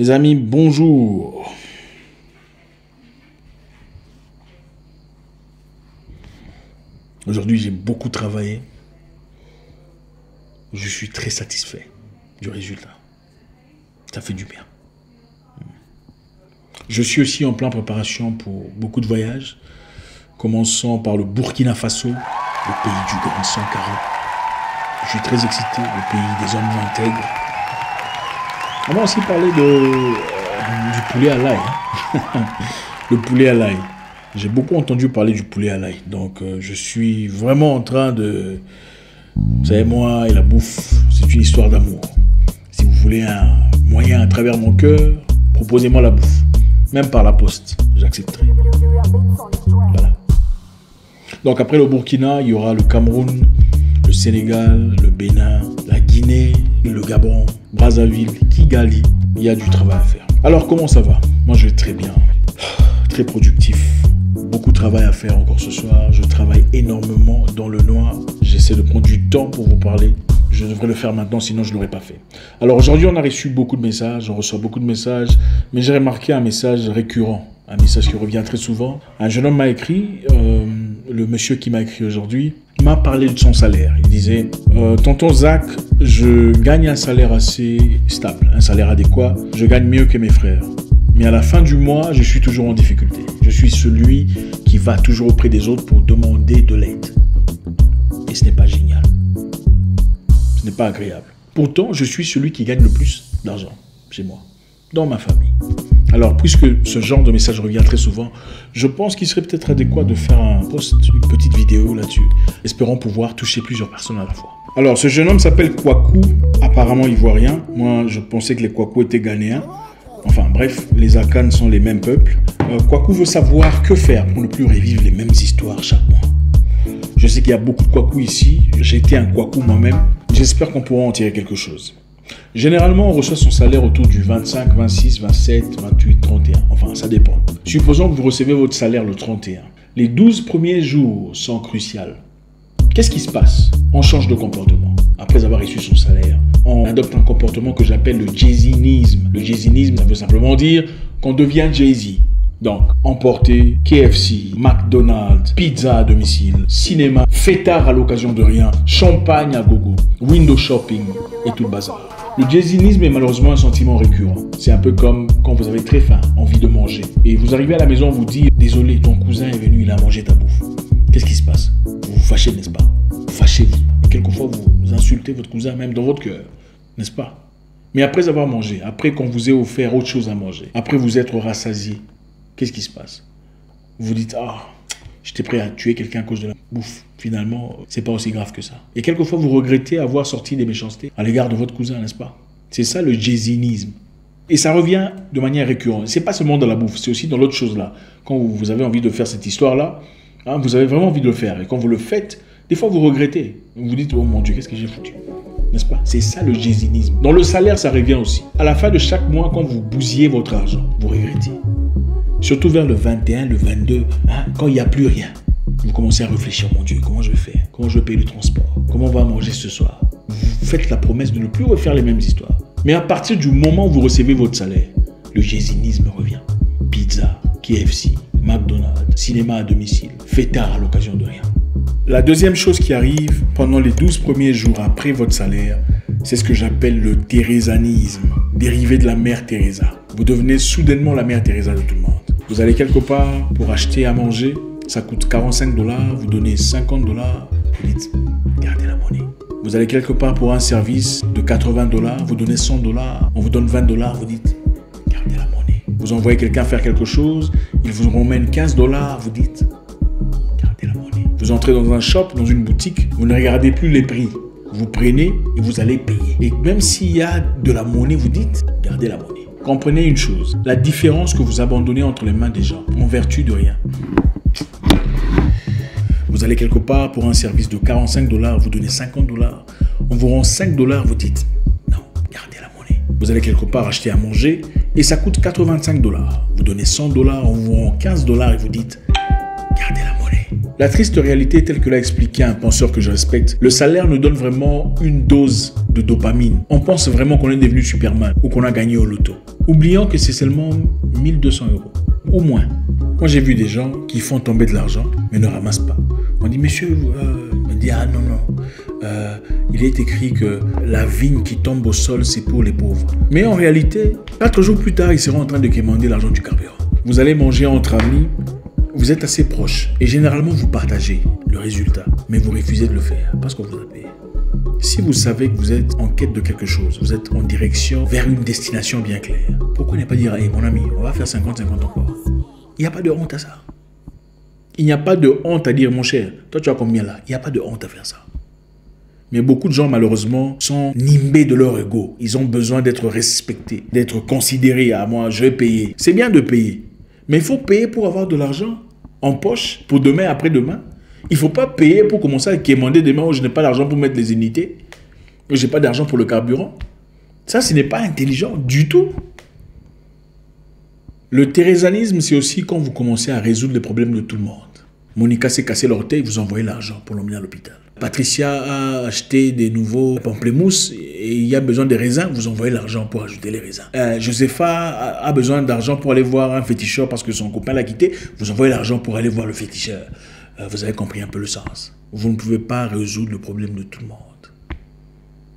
Les amis, bonjour. Aujourd'hui, j'ai beaucoup travaillé. Je suis très satisfait du résultat. Ça fait du bien. Je suis aussi en plein préparation pour beaucoup de voyages, commençant par le Burkina Faso, le pays du Grand Sankara. Je suis très excité, le pays des hommes intègres. On va aussi parler euh, du poulet à l'ail. hein. le poulet à l'ail. J'ai beaucoup entendu parler du poulet à l'ail. Donc euh, je suis vraiment en train de... Vous savez, moi et la bouffe, c'est une histoire d'amour. Si vous voulez un moyen à travers mon cœur, proposez-moi la bouffe. Même par la poste, j'accepterai. Voilà. Donc après le Burkina, il y aura le Cameroun, le Sénégal, le Bénin, la Guinée, le Gabon, Brazzaville, Kigali. Il y a du travail à faire. Alors comment ça va? Moi je vais très bien. Très productif. Beaucoup de travail à faire encore ce soir. Je travaille énormément dans le noir. J'essaie de prendre du temps pour vous parler. Je devrais le faire maintenant, sinon je ne l'aurais pas fait. Alors aujourd'hui, on a reçu beaucoup de messages, on reçoit beaucoup de messages, mais j'ai remarqué un message récurrent, un message qui revient très souvent. Un jeune homme m'a écrit, euh, le monsieur qui m'a écrit aujourd'hui, m'a parlé de son salaire. Il disait, euh, tonton Zach, je gagne un salaire assez stable, un salaire adéquat, je gagne mieux que mes frères. Mais à la fin du mois, je suis toujours en difficulté. Je suis celui qui va toujours auprès des autres pour demander de l'aide. Et ce n'est pas génial. Ce n'est pas agréable. Pourtant, je suis celui qui gagne le plus d'argent chez moi, dans ma famille. Alors, puisque ce genre de message revient très souvent, je pense qu'il serait peut-être adéquat de faire un post, une petite vidéo là-dessus, espérant pouvoir toucher plusieurs personnes à la fois. Alors, ce jeune homme s'appelle Kwaku, apparemment ivoirien. Moi, je pensais que les Kwaku étaient ghanéens. Enfin bref, les Akan sont les mêmes peuples. Euh, Kwaku veut savoir que faire pour ne plus revivre les mêmes histoires chaque mois. Je sais qu'il y a beaucoup de Kwaku ici. J'ai été un Kwaku moi-même. J'espère qu'on pourra en tirer quelque chose. Généralement, on reçoit son salaire autour du 25, 26, 27, 28, 31. Enfin, ça dépend. Supposons que vous recevez votre salaire le 31. Les 12 premiers jours sont cruciaux. Qu'est-ce qui se passe? On change de comportement. Après avoir reçu son salaire, on adopte un comportement que j'appelle le jayzinisme. Le jayzinisme, ça veut simplement dire qu'on devient Jay-Z. Donc, emporter KFC, McDonald's, pizza à domicile, cinéma, fêtard à l'occasion de rien, champagne à gogo, window shopping et tout le bazar. Le jayzinisme est malheureusement un sentiment récurrent. C'est un peu comme quand vous avez très faim, envie de manger, et vous arrivez à la maison, on vous dit Désolé, ton cousin est venu, il a mangé ta bouffe. Qu'est-ce qui se passe? Vous vous fâchez, n'est-ce pas? Vous fâchez-vous. Quelquefois, vous insultez votre cousin même dans votre cœur, n'est-ce pas? Mais après avoir mangé, après qu'on vous ait offert autre chose à manger, après vous être rassasié, qu'est-ce qui se passe? Vous dites Ah, j'étais prêt à tuer quelqu'un à cause de la bouffe. Finalement, c'est pas aussi grave que ça. Et quelquefois, vous regrettez avoir sorti des méchancetés à l'égard de votre cousin, n'est-ce pas? C'est ça le jayzinisme. Et ça revient de manière récurrente. C'est pas seulement dans la bouffe, c'est aussi dans l'autre chose là. Quand vous avez envie de faire cette histoire-là, hein, vous avez vraiment envie de le faire. Et quand vous le faites, des fois vous regrettez. Vous vous dites, oh mon Dieu, qu'est-ce que j'ai foutu? N'est-ce pas? C'est ça le jayzinisme. Dans le salaire, ça revient aussi. À la fin de chaque mois, quand vous bousillez votre argent, vous regrettez. Surtout vers le 21, le 22, hein, quand il n'y a plus rien. Vous commencez à réfléchir, mon Dieu, comment je vais faire? Comment je vais payer le transport? Comment on va manger ce soir? Vous faites la promesse de ne plus refaire les mêmes histoires. Mais à partir du moment où vous recevez votre salaire, le jayzinisme revient. Pizza, KFC, McDonald's, cinéma à domicile, fêtard à l'occasion de rien. La deuxième chose qui arrive pendant les 12 premiers jours après votre salaire, c'est ce que j'appelle le thérésanisme, dérivé de la mère Teresa. Vous devenez soudainement la mère Teresa de tout le monde. Vous allez quelque part pour acheter à manger, ça coûte 45 dollars, vous donnez 50 dollars, vous dites, gardez la monnaie. Vous allez quelque part pour un service de 80 dollars, vous donnez 100 dollars, on vous donne 20 dollars, vous dites, gardez la monnaie. Vous envoyez quelqu'un faire quelque chose, il vous ramène 15 dollars, vous dites, gardez la monnaie. Vous entrez dans un shop, dans une boutique, vous ne regardez plus les prix. Vous prenez et vous allez payer. Et même s'il y a de la monnaie, vous dites, gardez la monnaie. Comprenez une chose, la différence que vous abandonnez entre les mains des gens, en vertu de rien. Vous allez quelque part pour un service de 45 dollars, vous donnez 50 dollars. On vous rend 5 dollars, vous dites non, gardez la monnaie. Vous allez quelque part acheter à manger et ça coûte 85 dollars. Vous donnez 100 dollars, on vous rend 15 dollars et vous dites gardez la monnaie. La triste réalité telle que l'a expliqué un penseur que je respecte, le salaire nous donne vraiment une dose de dopamine. On pense vraiment qu'on est devenu Superman ou qu'on a gagné au loto. Oublions que c'est seulement 1200 euros ou moins. Moi, j'ai vu des gens qui font tomber de l'argent, mais ne ramassent pas. On dit, monsieur, euh, on dit, ah non, non. Euh, il est écrit que la vigne qui tombe au sol, c'est pour les pauvres. Mais en réalité, quatre jours plus tard, ils seront en train de quémander l'argent du carburant. Vous allez manger entre amis, vous êtes assez proches et généralement vous partagez le résultat, mais vous refusez de le faire parce qu'on vous a payé. Si vous savez que vous êtes en quête de quelque chose, vous êtes en direction vers une destination bien claire, pourquoi ne pas dire, hé mon ami, on va faire 50-50 encore? Il n'y a pas de honte à ça. Il n'y a pas de honte à dire, mon cher, toi tu as combien là? Il n'y a pas de honte à faire ça. Mais beaucoup de gens, malheureusement, sont nimbés de leur ego. Ils ont besoin d'être respectés, d'être considérés. Ah, moi, je vais payer. C'est bien de payer. Mais il faut payer pour avoir de l'argent en poche pour demain, après-demain. Il ne faut pas payer pour commencer à quémander demain où je n'ai pas d'argent pour mettre les unités, où je n'ai pas d'argent pour le carburant. Ça, ce n'est pas intelligent du tout. Le thérésanisme, c'est aussi quand vous commencez à résoudre les problèmes de tout le monde. Monica s'est cassé l'orteil, vous envoyez l'argent pour l'emmener à l'hôpital. Patricia a acheté des nouveaux pamplemousses et il y a besoin de raisins, vous envoyez l'argent pour ajouter les raisins. Euh, Josepha a besoin d'argent pour aller voir un féticheur parce que son copain l'a quitté, vous envoyez l'argent pour aller voir le féticheur. Euh, vous avez compris un peu le sens. Vous ne pouvez pas résoudre le problème de tout le monde.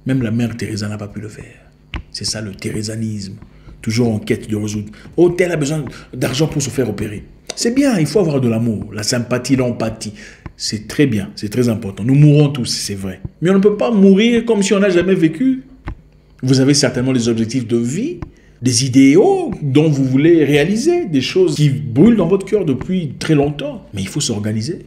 Même la mère Teresa n'a pas pu le faire. C'est ça le thérésanisme. Toujours en quête de résoudre. Oh, tel a besoin d'argent pour se faire opérer. C'est bien, il faut avoir de l'amour, la sympathie, l'empathie. C'est très bien, c'est très important. Nous mourrons tous, c'est vrai. Mais on ne peut pas mourir comme si on n'a jamais vécu. Vous avez certainement des objectifs de vie, des idéaux dont vous voulez réaliser, des choses qui brûlent dans votre cœur depuis très longtemps. Mais il faut s'organiser.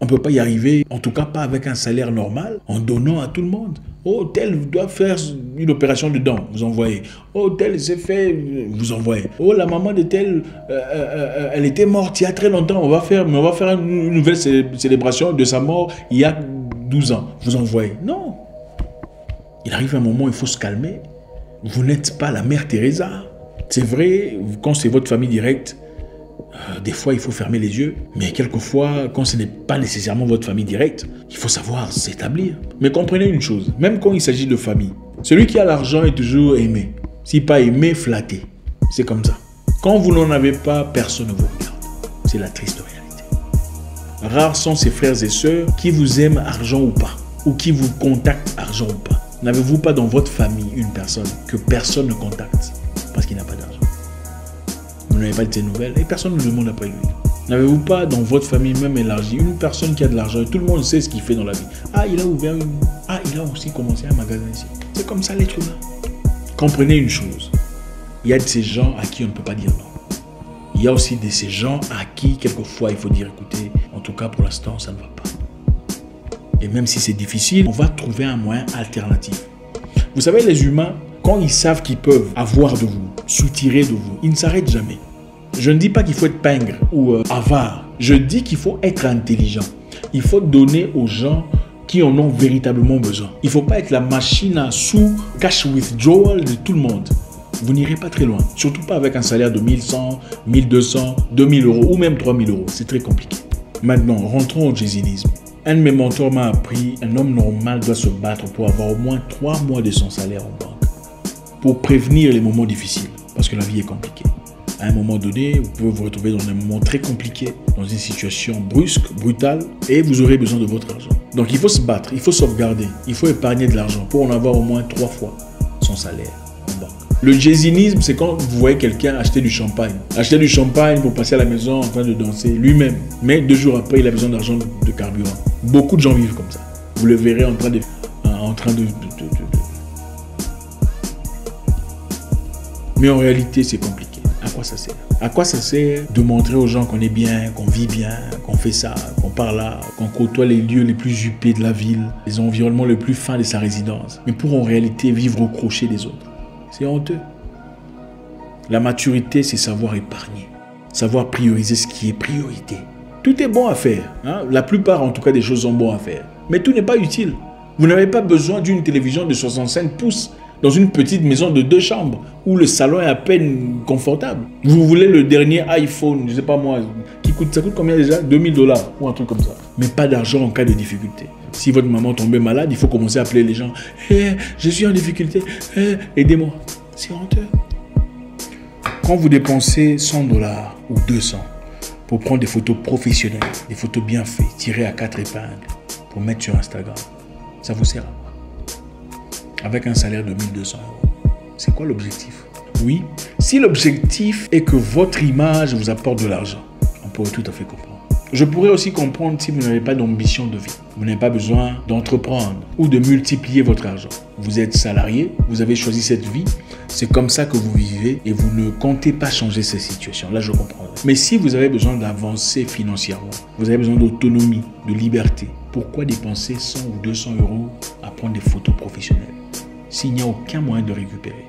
On ne peut pas y arriver, en tout cas pas avec un salaire normal, en donnant à tout le monde. Oh, tel doit faire une opération de dents, vous envoyez. Oh, tel s'est fait, vous envoyez. Oh, la maman de tel, euh, euh, euh, elle était morte il y a très longtemps, on va faire, mais on va faire une nouvelle célébration de sa mort il y a 12 ans, vous envoyez. Non. Il arrive un moment il faut se calmer. Vous n'êtes pas la mère Teresa. C'est vrai, quand c'est votre famille directe, euh, des fois, il faut fermer les yeux, mais quelquefois, quand ce n'est pas nécessairement votre famille directe, il faut savoir s'établir. Mais comprenez une chose, même quand il s'agit de famille, celui qui a l'argent est toujours aimé. Si pas aimé, flatté. C'est comme ça. Quand vous n'en avez pas, personne ne vous regarde. C'est la triste réalité. Rares sont ces frères et sœurs qui vous aiment argent ou pas, ou qui vous contactent argent ou pas. N'avez-vous pas dans votre famille une personne que personne ne contacte parce qu'il n'a pas d'argent? N'avez pas de ces nouvelles et personne ne demande après lui. N'avez-vous pas dans votre famille même élargie une personne qui a de l'argent et tout le monde sait ce qu'il fait dans la vie? Ah, il a ouvert une... Ah, il a aussi commencé un magasin ici. C'est comme ça l'être humain. Comprenez une chose. Il y a de ces gens à qui on ne peut pas dire non. Il y a aussi de ces gens à qui, quelquefois, il faut dire écoutez, en tout cas pour l'instant, ça ne va pas. Et même si c'est difficile, on va trouver un moyen alternatif. Vous savez, les humains, quand ils savent qu'ils peuvent avoir de vous, soutirer de vous, ils ne s'arrêtent jamais. Je ne dis pas qu'il faut être pingre ou euh, avare. Je dis qu'il faut être intelligent. Il faut donner aux gens qui en ont véritablement besoin. Il ne faut pas être la machine à sous cash withdrawal de tout le monde. Vous n'irez pas très loin. Surtout pas avec un salaire de 1100, 1200, 2000 euros ou même 3000 euros. C'est très compliqué. Maintenant, rentrons au jésinisme. Un de mes mentors m'a appris, un homme normal doit se battre pour avoir au moins 3 mois de son salaire en banque. Pour prévenir les moments difficiles. Parce que la vie est compliquée à un moment donné, vous pouvez vous retrouver dans un moment très compliqué, dans une situation brusque, brutale, et vous aurez besoin de votre argent. Donc il faut se battre, il faut sauvegarder, il faut épargner de l'argent pour en avoir au moins trois fois son salaire en banque. Le jazzinisme, c'est quand vous voyez quelqu'un acheter du champagne. Acheter du champagne pour passer à la maison en train de danser lui-même. Mais deux jours après, il a besoin d'argent de carburant. Beaucoup de gens vivent comme ça. Vous le verrez en train de, en train de mais en réalité, c'est compliqué ça sert? À quoi ça sert de montrer aux gens qu'on est bien, qu'on vit bien, qu'on fait ça, qu'on parle là, qu'on côtoie les lieux les plus huppés de la ville, les environnements les plus fins de sa résidence, mais pour en réalité vivre au crochet des autres? C'est honteux. La maturité, c'est savoir épargner, savoir prioriser ce qui est priorité. Tout est bon à faire. Hein? La plupart, en tout cas, des choses sont bonnes à faire. Mais tout n'est pas utile. Vous n'avez pas besoin d'une télévision de 65 pouces dans une petite maison de deux chambres où le salon est à peine confortable. Vous voulez le dernier iPhone, je sais pas moi, qui coûte, ça coûte combien déjà? 2000 dollars ou un truc comme ça. mais pas d'argent en cas de difficulté. Si votre maman tombait malade, il faut commencer à appeler les gens. Eh, je suis en difficulté, eh, aidez-moi. C'est honteux. Quand vous dépensez 100 dollars ou 200 pour prendre des photos professionnelles, des photos bien faites, tirées à quatre épingles, pour mettre sur Instagram, ça vous sert à Avec un salaire de 1200 euros. C'est quoi l'objectif? Oui, si l'objectif est que votre image vous apporte de l'argent, on pourrait tout à fait comprendre. Je pourrais aussi comprendre si vous n'avez pas d'ambition de vie. Vous n'avez pas besoin d'entreprendre ou de multiplier votre argent. Vous êtes salarié, vous avez choisi cette vie, c'est comme ça que vous vivez et vous ne comptez pas changer cette situation. Là, je comprends. Mais si vous avez besoin d'avancer financièrement, vous avez besoin d'autonomie, de liberté, pourquoi dépenser 100 ou 200 euros à prendre des photos professionnelles s'il n'y a aucun moyen de récupérer?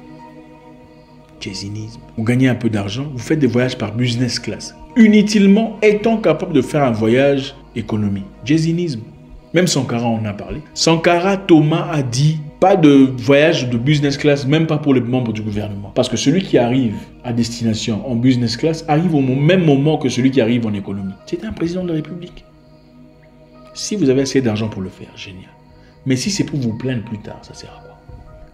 Vous gagnez un peu d'argent, vous faites des voyages par business class. Inutilement étant capable de faire un voyage économie. Jayzinisme. Même Sankara en a parlé. Sankara Thomas a dit pas de voyage de business class, même pas pour les membres du gouvernement. Parce que celui qui arrive à destination en business class arrive au même moment que celui qui arrive en économie. C'était un président de la République. Si vous avez assez d'argent pour le faire, génial. Mais si c'est pour vous plaindre plus tard, ça sert à quoi?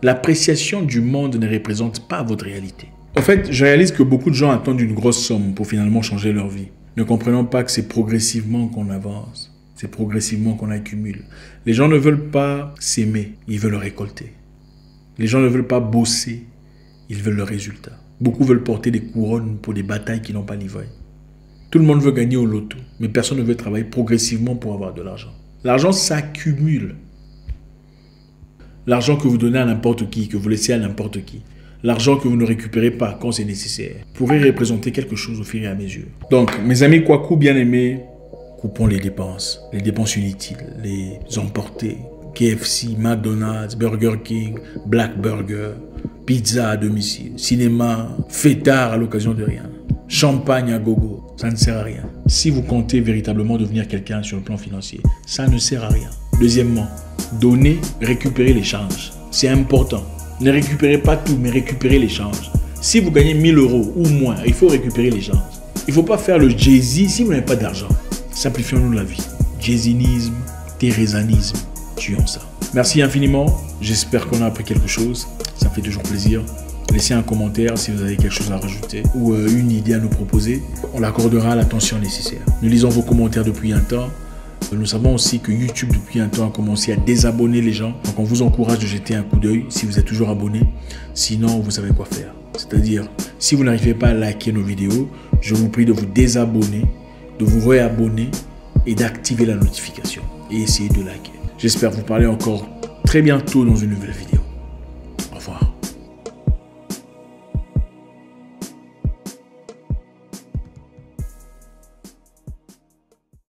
L'appréciation du monde ne représente pas votre réalité. En fait, je réalise que beaucoup de gens attendent une grosse somme pour finalement changer leur vie, ne comprenant pas que c'est progressivement qu'on avance, c'est progressivement qu'on accumule. Les gens ne veulent pas s'aimer, ils veulent récolter. Les gens ne veulent pas bosser, ils veulent le résultat. Beaucoup veulent porter des couronnes pour des batailles qui n'ont pas livré. Tout le monde veut gagner au loto, mais personne ne veut travailler progressivement pour avoir de l'argent. L'argent s'accumule. L'argent que vous donnez à n'importe qui, que vous laissez à n'importe qui, l'argent que vous ne récupérez pas quand c'est nécessaire, pourrait représenter quelque chose au fur et à mesure. Donc, mes amis Kwaku bien-aimés, coupons les dépenses, les dépenses inutiles, les emporter. KFC, McDonald's, Burger King, Black Burger, pizza à domicile, cinéma, fêtard à l'occasion de rien, champagne à gogo, ça ne sert à rien. Si vous comptez véritablement devenir quelqu'un sur le plan financier, ça ne sert à rien. Deuxièmement, donner, récupérer l'échange. C'est important. Ne récupérez pas tout, mais récupérez l'échange. Si vous gagnez 1000 euros ou moins, il faut récupérer l'échange. Il ne faut pas faire le Jay-Z si vous n'avez pas d'argent. Simplifions-nous la vie. Jay-Zinisme, Thérésanisme, tuons ça. Merci infiniment. J'espère qu'on a appris quelque chose. Ça fait toujours plaisir. Laissez un commentaire si vous avez quelque chose à rajouter ou euh, une idée à nous proposer. On l'accordera l'attention nécessaire. Nous lisons vos commentaires depuis un temps. Nous savons aussi que YouTube, depuis un temps, a commencé à désabonner les gens. Donc, on vous encourage de jeter un coup d'œil si vous êtes toujours abonné. Sinon, vous savez quoi faire. C'est-à-dire, si vous n'arrivez pas à liker nos vidéos, je vous prie de vous désabonner, de vous réabonner et d'activer la notification. Et essayer de liker. J'espère vous parler encore très bientôt dans une nouvelle vidéo.